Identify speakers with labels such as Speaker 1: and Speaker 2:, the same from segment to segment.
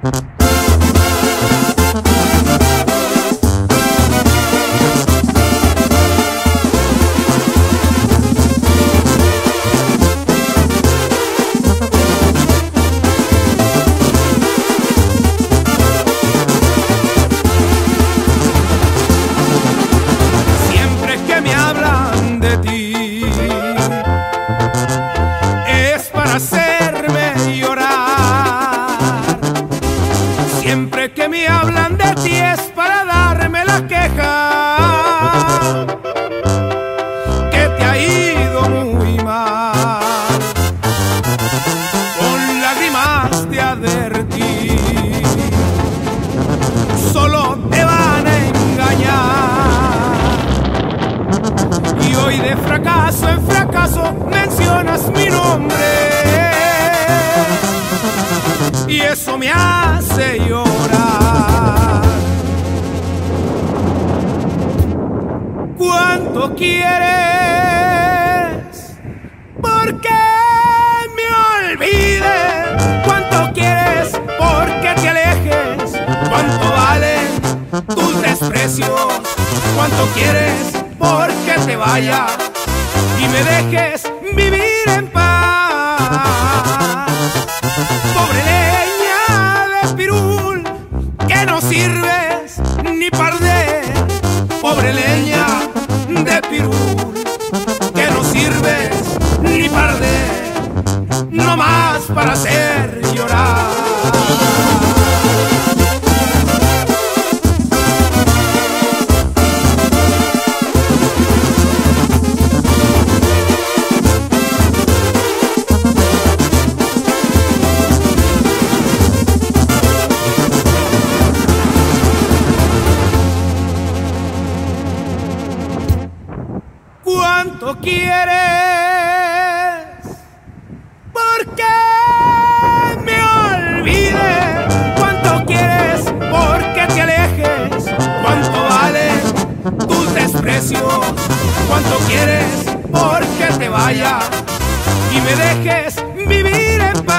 Speaker 1: Siempre Lágrimas te advertí, solo te van a engañar. Y hoy de fracaso en fracaso mencionas mi nombre. Y eso me hace llorar. ¿Cuánto quieres? Desprecios? ¿Cuánto quieres? Porque te vaya y me dejes vivir en paz. Pobre leña de pirul, que no sirves ni parder. Pobre leña de pirul, que no sirves ni parder. No más para hacer llorar. ¿Cuánto quieres? Porque me olvides. ¿Cuánto quieres? Porque te alejes. ¿Cuánto valen tus desprecios? ¿Cuánto quieres? Porque te vaya y me dejes vivir en paz.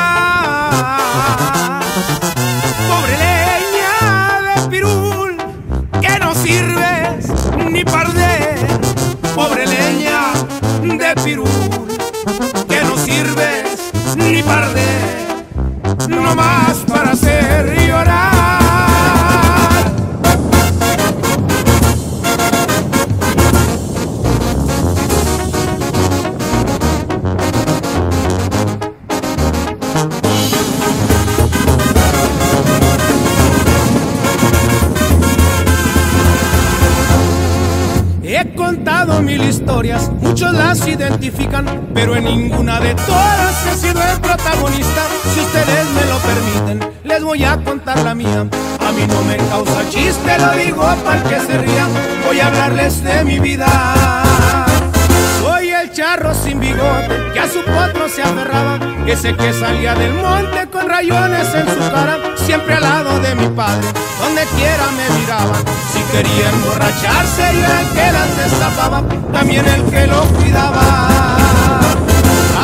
Speaker 1: Contado mil historias, muchos las identifican, pero en ninguna de todas he sido el protagonista. Si ustedes me lo permiten, les voy a contar la mía. A mí no me causa chiste, lo digo para que se rían. Voy a hablarles de mi vida. Soy el charro sin bigote que a su potro se aferraba, ese que salía del monte con rayones en su cara, siempre al lado de mi padre, donde quiera me miraba. Si quería emborracharse, era el que las destapaba, también el que lo cuidaba.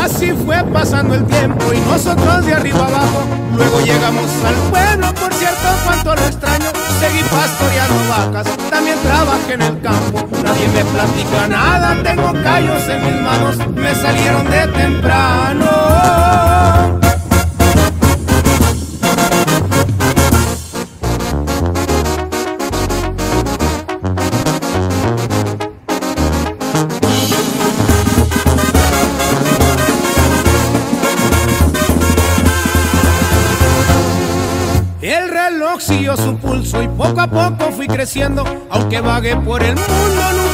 Speaker 1: Así fue pasando el tiempo y nosotros de arriba abajo. Luego llegamos al pueblo, por cierto, cuánto lo extraño. Seguí pastoreando vacas, también trabajé en el campo. Nadie me platica nada, tengo callos en mis manos, me salieron de temprano. Su pulso y poco a poco fui creciendo. Aunque vagué por el mundo,